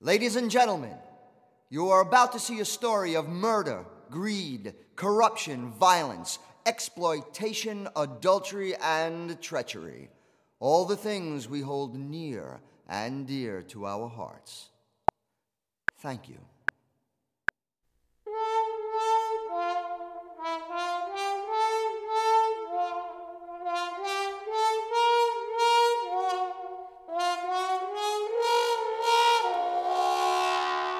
Ladies and gentlemen, you are about to see a story of murder, greed, corruption, violence, exploitation, adultery, and treachery. All the things we hold near and dear to our hearts. Thank you.